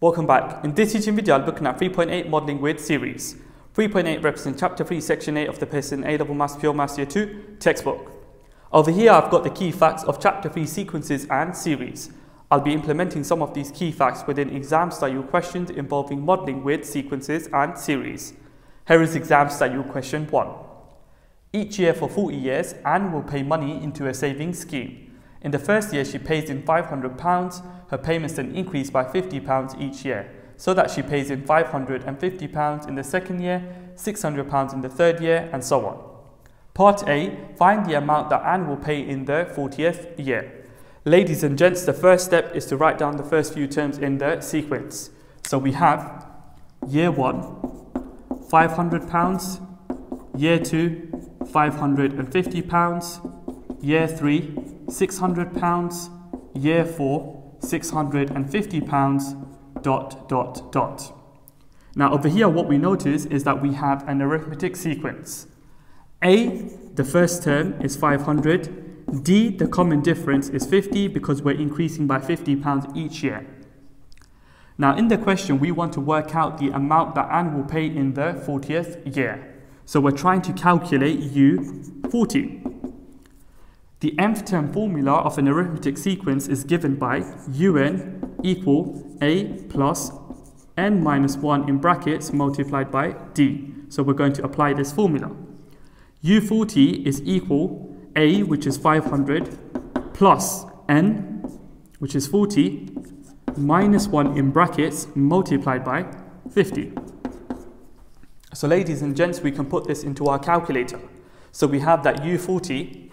Welcome back. In this teaching video, I'm looking at 3.8 Modelling with Series. 3.8 represents Chapter 3, Section 8 of the Pearson A-Level Maths Pure Maths Year 2 textbook. Over here, I've got the key facts of Chapter 3 sequences and series. I'll be implementing some of these key facts within exam-style questions involving modelling with sequences and series. Here is exam-style question 1. Each year for 40 years, Anne will pay money into a savings scheme. In the first year, she pays in £500. Her payments then increase by £50 each year, so that she pays in £550 in the second year, £600 in the third year, and so on. Part A, find the amount that Anne will pay in the 40th year. Ladies and gents, the first step is to write down the first few terms in the sequence. So we have year 1, £500, year 2, £550, year 3, £600, year 4, £650, dot, dot, dot. Now over here what we notice is that we have an arithmetic sequence. A, the first term is 500. D, the common difference is 50 because we're increasing by 50 pounds each year. Now in the question we want to work out the amount that Anne will pay in the 40th year. So we're trying to calculate U40. The nth term formula of an arithmetic sequence is given by un equal a plus n minus 1 in brackets multiplied by d. So we're going to apply this formula. u40 is equal a, which is 500, plus n, which is 40, minus 1 in brackets multiplied by 50. So ladies and gents, we can put this into our calculator. So we have that u40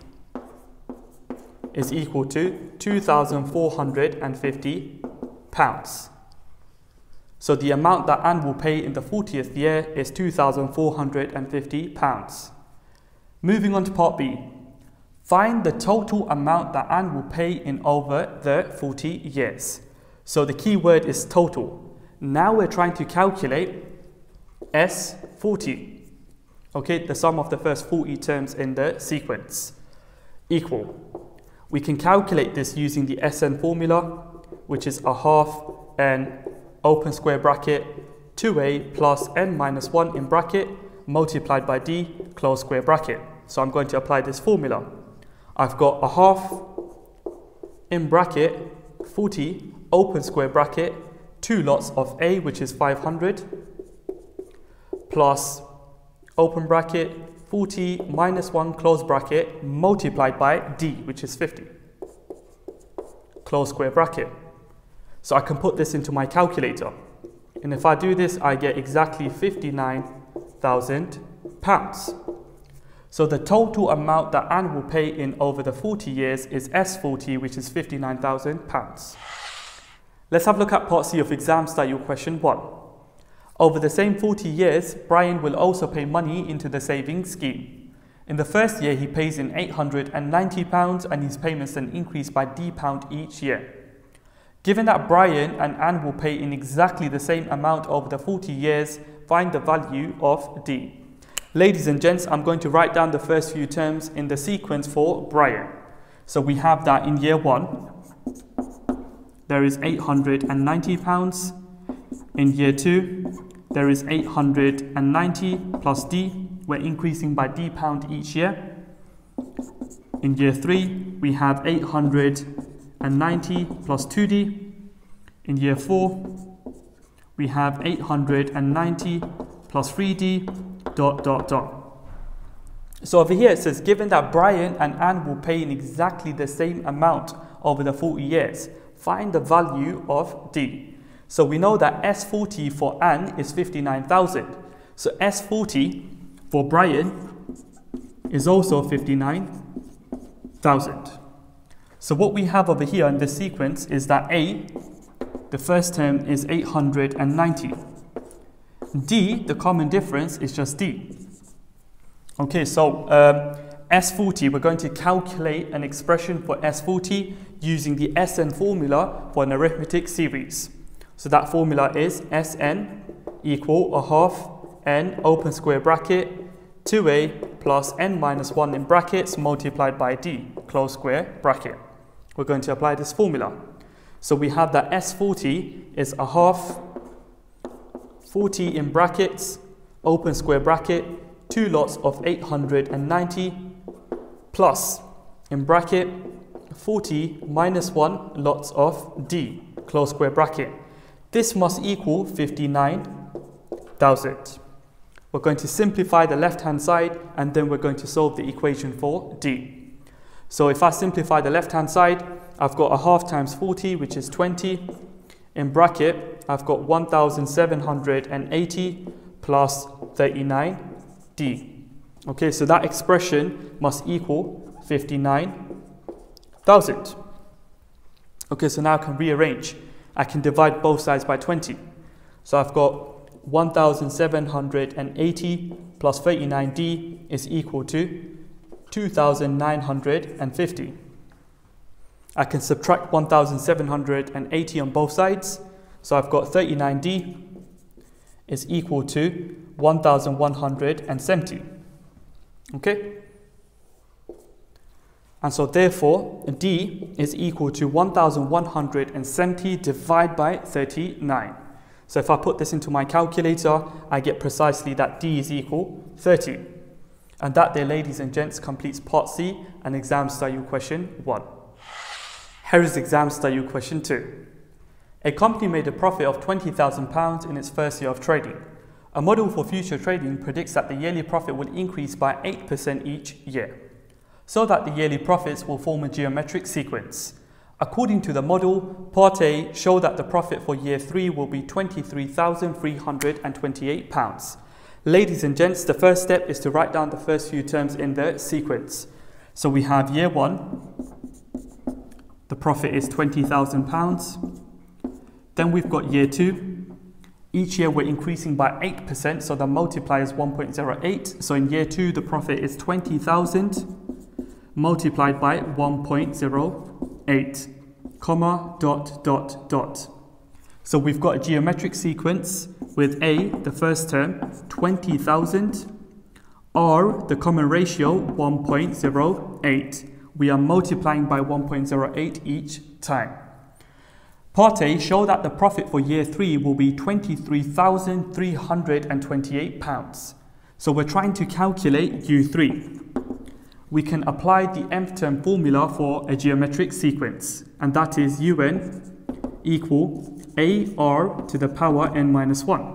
is equal to 2,450 pounds. So the amount that Anne will pay in the 40th year is 2,450 pounds. Moving on to part B. Find the total amount that Anne will pay in over the 40 years. So the key word is total. Now we're trying to calculate S40. Okay, the sum of the first 40 terms in the sequence. Equal we can calculate this using the SN formula, which is a half n open square bracket 2a plus n minus 1 in bracket multiplied by d close square bracket. So I'm going to apply this formula. I've got a half in bracket 40 open square bracket two lots of a which is 500 plus open bracket 40 minus 1 close bracket multiplied by d, which is 50. Close square bracket. So I can put this into my calculator. And if I do this, I get exactly 59,000 pounds. So the total amount that Anne will pay in over the 40 years is S40, which is 59,000 pounds. Let's have a look at part C of exam style question 1. Over the same 40 years, Brian will also pay money into the savings scheme. In the first year, he pays in £890 and his payments then increase by D pound each year. Given that Brian and Anne will pay in exactly the same amount over the 40 years, find the value of D. Ladies and gents, I'm going to write down the first few terms in the sequence for Brian. So we have that in year 1, there is £890. In year 2, there is 890 plus D. We're increasing by D pound each year. In year 3, we have 890 plus 2D. In year 4, we have 890 plus 3D, dot, dot, dot. So over here it says, given that Brian and Anne will pay in exactly the same amount over the 40 years, find the value of D. So we know that S40 for Anne is 59,000. So S40 for Brian is also 59,000. So what we have over here in this sequence is that A, the first term is 890. D, the common difference is just D. Okay, so um, S40, we're going to calculate an expression for S40 using the SN formula for an arithmetic series. So that formula is Sn equal a half n open square bracket 2a plus n minus 1 in brackets multiplied by d close square bracket. We're going to apply this formula. So we have that S40 is a half 40 in brackets, open square bracket, two lots of 890 plus in bracket 40 minus 1 lots of D, close square bracket. This must equal 59,000. We're going to simplify the left hand side and then we're going to solve the equation for D. So if I simplify the left hand side, I've got a half times 40 which is 20. In bracket, I've got 1780 plus 39D. Okay, so that expression must equal 59,000. Okay, so now I can rearrange. I can divide both sides by 20. So I've got 1780 plus 39D is equal to 2950. I can subtract 1780 on both sides. So I've got 39D is equal to 1170. Okay? And so therefore, D is equal to 1170 divided by 39. So if I put this into my calculator, I get precisely that D is equal 30. And that there, ladies and gents, completes part C and exam style question 1. Here is exam style question 2. A company made a profit of £20,000 in its first year of trading. A model for future trading predicts that the yearly profit will increase by 8% each year, so that the yearly profits will form a geometric sequence. According to the model, Part A showed that the profit for year 3 will be £23,328. Ladies and gents, the first step is to write down the first few terms in the sequence. So we have year 1, the profit is £20,000. Then we've got year 2, each year we're increasing by 8%, so the multiplier is 1.08. So in year 2, the profit is 20,000 multiplied by 1.08, comma, dot, dot, dot. So we've got a geometric sequence with A, the first term, 20,000, R, the common ratio, 1.08. We are multiplying by 1.08 each time. Part A show that the profit for year 3 will be £23,328. So we're trying to calculate U3 we can apply the nth term formula for a geometric sequence, and that is un equal ar to the power n minus 1.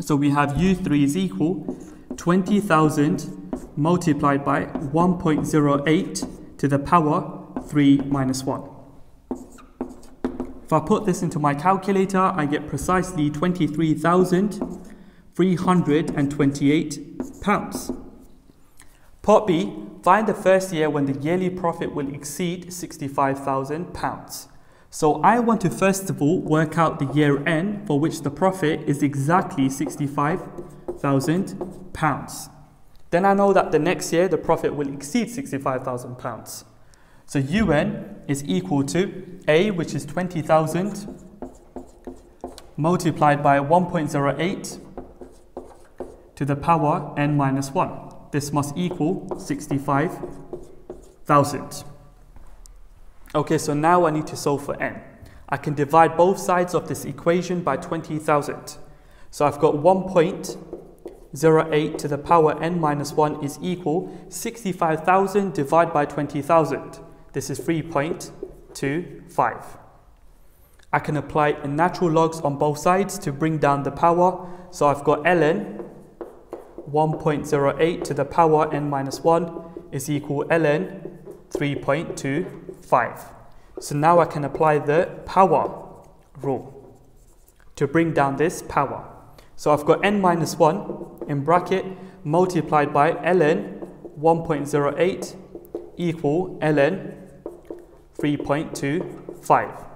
So we have u3 is equal 20,000 multiplied by 1.08 to the power 3 minus 1. If I put this into my calculator, I get precisely 23,328 pounds. Part B, find the first year when the yearly profit will exceed £65,000. So I want to first of all work out the year N for which the profit is exactly £65,000. Then I know that the next year the profit will exceed £65,000. So UN is equal to A, which is 20,000, multiplied by 1.08 to the power n minus 1 this must equal 65,000. Okay, so now I need to solve for n. I can divide both sides of this equation by 20,000. So I've got 1.08 to the power n minus 1 is equal 65,000 divided by 20,000. This is 3.25. I can apply natural logs on both sides to bring down the power. So I've got ln 1.08 to the power n minus 1 is equal ln 3.25. So now I can apply the power rule to bring down this power. So I've got n minus 1 in bracket multiplied by ln 1.08 equal ln 3.25.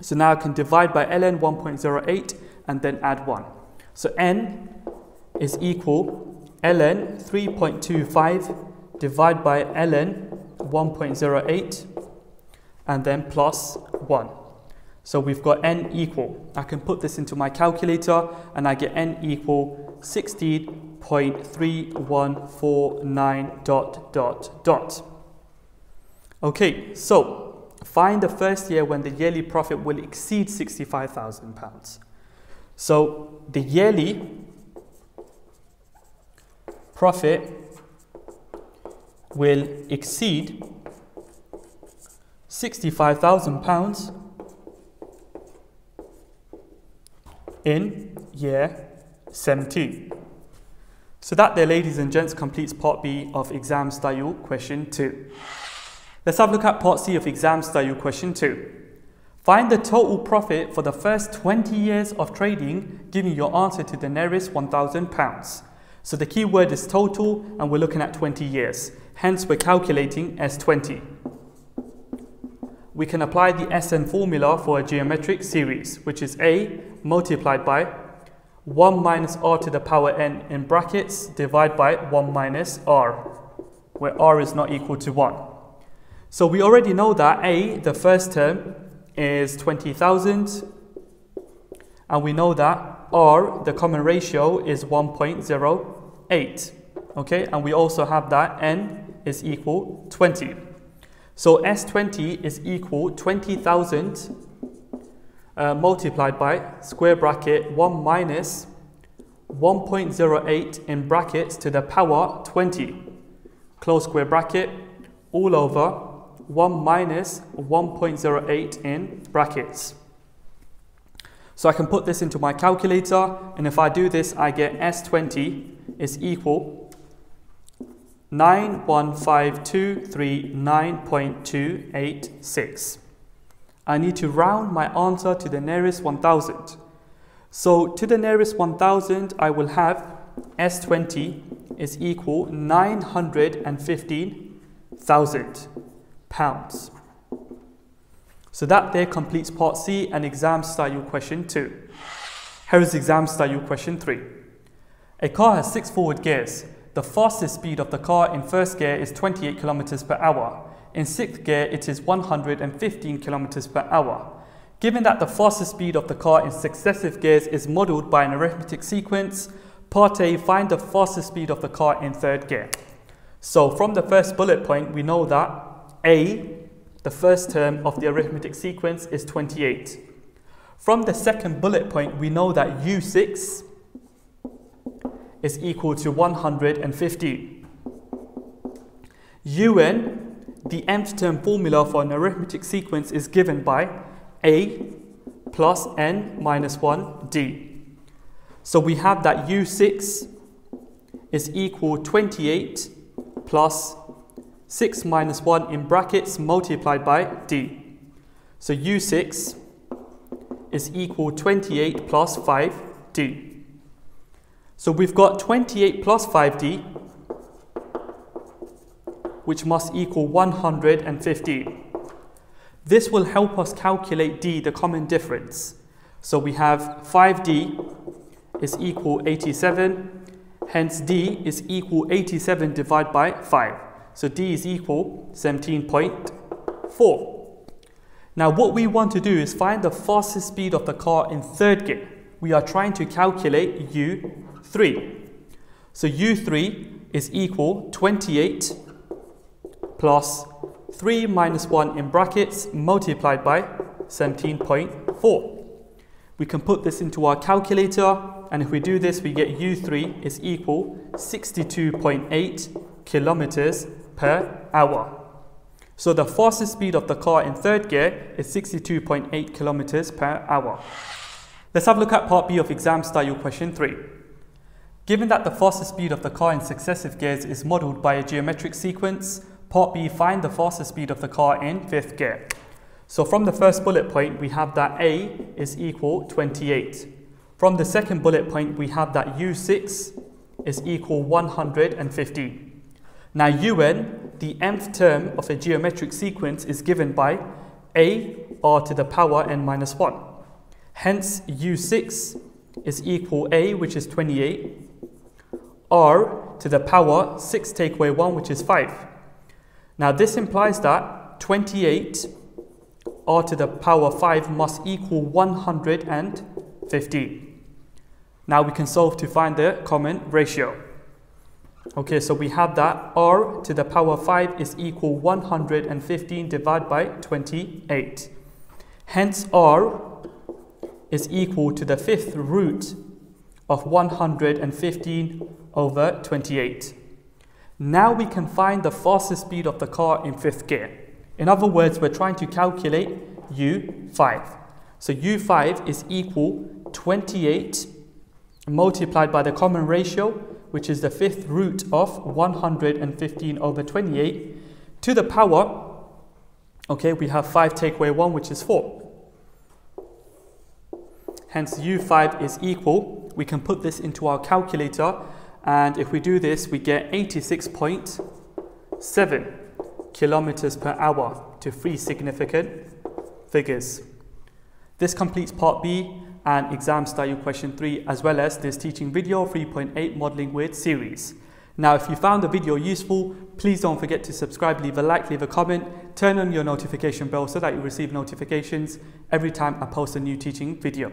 So now I can divide by ln 1.08 and then add 1. So n is equal ln 3.25 divided by ln 1.08 and then plus 1. So we've got n equal. I can put this into my calculator and I get n equal 16.3149 dot dot dot. Okay, so find the first year when the yearly profit will exceed £65,000. So the yearly profit will exceed £65,000 in year 17. So that there, ladies and gents, completes part B of exam style question 2. Let's have a look at part C of exam style question 2. Find the total profit for the first 20 years of trading, giving your answer to the nearest £1,000. So the key word is total, and we're looking at 20 years. Hence, we're calculating S20. We can apply the SN formula for a geometric series, which is A multiplied by 1 minus r to the power n in brackets divided by 1 minus r, where r is not equal to 1. So we already know that a, the first term, is 20,000, and we know that r, the common ratio, is 1.08. Okay, and we also have that n is equal 20. So S20 is equal 20,000 uh, multiplied by square bracket 1 minus 1.08 in brackets to the power 20 close square bracket all over 1 minus 1.08 in brackets. So I can put this into my calculator and if I do this I get S20 is equal 91523.9.286. I need to round my answer to the nearest 1000. So to the nearest 1000, I will have S20 is equal 915,000 pounds. So that there completes part C and exam style question 2. Here is exam style question 3. A car has six forward gears. The fastest speed of the car in first gear is 28 kilometers per hour. In sixth gear, it is 115 kilometers per hour. Given that the fastest speed of the car in successive gears is modeled by an arithmetic sequence, part A, find the fastest speed of the car in third gear. So from the first bullet point, we know that A, the first term of the arithmetic sequence is 28. From the second bullet point, we know that U6 is equal to 150. Un the nth term formula for an arithmetic sequence is given by a plus n minus 1 d. So we have that u6 is equal 28 plus 6 minus 1 in brackets multiplied by d. So u6 is equal 28 plus 5d. So we've got 28 plus 5d which must equal 150. This will help us calculate D, the common difference. So we have 5D is equal 87, hence D is equal 87 divided by 5. So D is equal 17.4. Now what we want to do is find the fastest speed of the car in third gear. We are trying to calculate U3. So U3 is equal 28 plus 3 minus 1 in brackets multiplied by 17.4. We can put this into our calculator and if we do this we get U3 is equal 62.8 kilometers per hour. So the fastest speed of the car in third gear is 62.8 kilometers per hour. Let's have a look at part B of exam style question 3. Given that the fastest speed of the car in successive gears is modeled by a geometric sequence, Part B, find the fastest speed of the car in fifth gear. So from the first bullet point, we have that A is equal 28. From the second bullet point, we have that U6 is equal 150. Now UN, the nth term of a geometric sequence is given by A r to the power n minus 1. Hence U6 is equal A, which is 28, r to the power 6 take away 1, which is 5. Now this implies that 28 r to the power 5 must equal 150. Now we can solve to find the common ratio. Okay, so we have that r to the power 5 is equal 115 divided by 28. Hence r is equal to the fifth root of 115 over 28. Now we can find the fastest speed of the car in fifth gear. In other words, we're trying to calculate U5. So U5 is equal 28 multiplied by the common ratio, which is the fifth root of 115 over 28, to the power, okay, we have 5 take away 1, which is 4. Hence U5 is equal, we can put this into our calculator, and if we do this, we get 86.7 kilometers per hour to three significant figures. This completes part B and exam style question 3 as well as this teaching video 3.8 modeling with series. Now if you found the video useful, please don't forget to subscribe, leave a like, leave a comment, turn on your notification bell so that you receive notifications every time I post a new teaching video.